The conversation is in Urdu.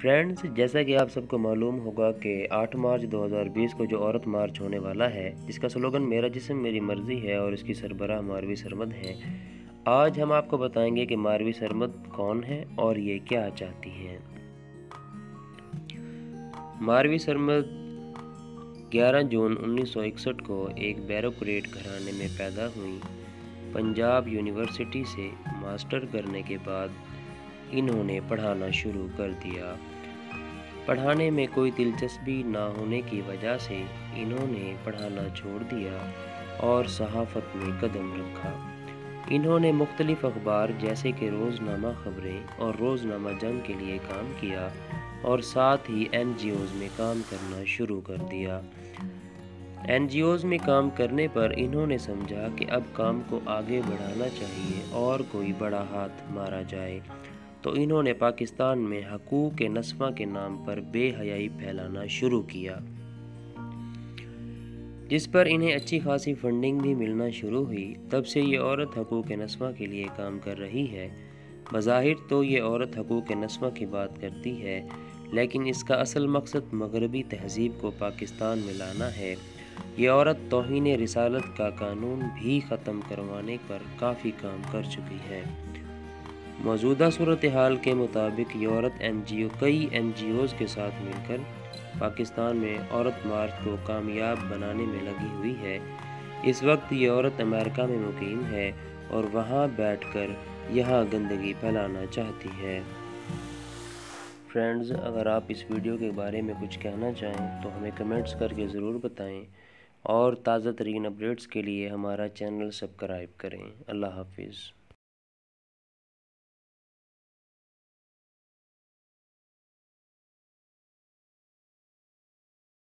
فرینڈز جیسا کہ آپ سب کو معلوم ہوگا کہ آٹھ مارچ دو ہزار بیس کو جو عورت مارچ ہونے والا ہے جس کا سلوگن میرا جسم، میری مرضی ہے اور اس کی سربراہ ماروی سرمد ہیں۔ آج ہم آپ کو بتائیں گے کہ ماروی سرمد کون ہے اور یہ کیا چاہتی ہیں۔ ماروی سرمد گیارہ جون انیس سو اکسٹھ کو ایک بیروکریٹ گھرانے میں پیدا ہوئی۔ پنجاب یونیورسٹی سے ماسٹر کرنے کے بعد انہوں نے پڑھانا شروع کر دیا۔ پڑھانے میں کوئی دلچسپی نہ ہونے کی وجہ سے انہوں نے پڑھانا چھوڑ دیا اور صحافت میں قدم رکھا۔ انہوں نے مختلف اخبار جیسے کہ روزنامہ خبریں اور روزنامہ جنگ کے لیے کام کیا اور ساتھ ہی این جی اوز میں کام کرنا شروع کر دیا۔ این جی اوز میں کام کرنے پر انہوں نے سمجھا کہ اب کام کو آگے بڑھانا چاہیے اور کوئی بڑا ہاتھ مارا جائے۔ تو انہوں نے پاکستان میں حقوق نسمہ کے نام پر بے حیائی پھیلانا شروع کیا، جس پر انہیں اچھی خاصی فنڈنگ بھی ملنا شروع ہوئی۔ تب سے یہ عورت حقوق نسمہ کے لیے کام کر رہی ہے۔ بظاہر تو یہ عورت حقوق نسمہ کی بات کرتی ہے، لیکن اس کا اصل مقصد مغربی تہذیب کو پاکستان میں لانا ہے۔ یہ عورت توہین رسالت کا قانون بھی ختم کروانے پر کافی کام کر چکی ہے۔ موجودہ صورتحال کے مطابق یہ عورت این جی او، کئی این جی اوز کے ساتھ مل کر پاکستان میں عورت مارچ کو کامیاب بنانے میں لگی ہوئی ہے۔ اس وقت یہ عورت امریکہ میں مقیم ہے اور وہاں بیٹھ کر یہاں گندگی پھیلانا چاہتی ہے۔ فرینڈز، اگر آپ اس ویڈیو کے بارے میں کچھ کہنا چاہیں تو ہمیں کمنٹس کر کے ضرور بتائیں اور تازہ ترین اپڈیٹس کے لیے ہمارا چینل سبسکرائب کریں۔ اللہ حافظ۔